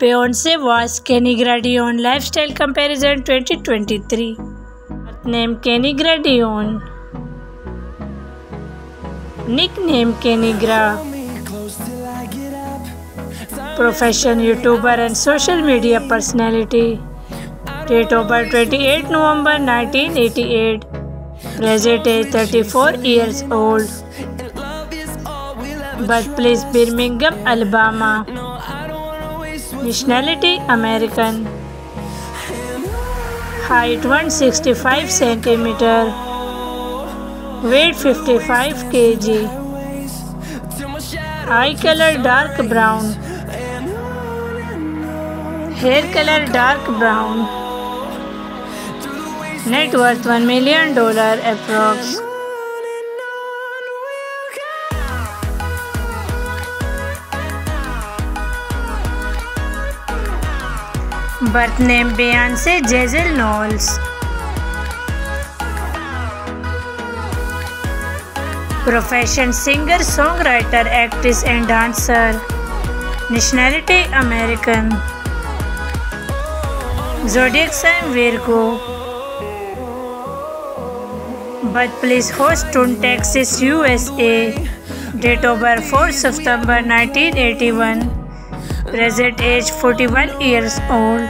Beyonce was Kenny Grady on Lifestyle Comparison 2023. Name Kenny Grady on. Nickname Kenny Gra. Profession YouTuber and social media personality. Date of birth 28 November 1988. Present age 34 years old. Birthplace Birmingham, Alabama. Nationality American. Height 165 centimeter. Weight 55 kg. Eye color dark brown. Hair color dark brown. Net worth $1 million approx. Birth name Beyonce Jezel Knowles. Profession singer, songwriter, actress and dancer. Nationality American. Zodiac sign Virgo. Birthplace Houston, Texas, USA. Date of birth 4 September 1981. Present age 41 years old.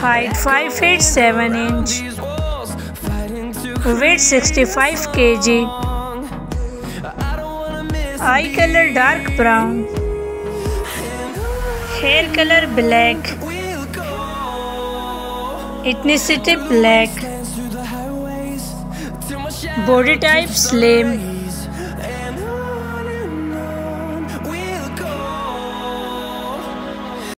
Height 5 feet 7 inch. Weight 65 kg. Eye color dark brown. Hair color black. Ethnicity black. Body type slim.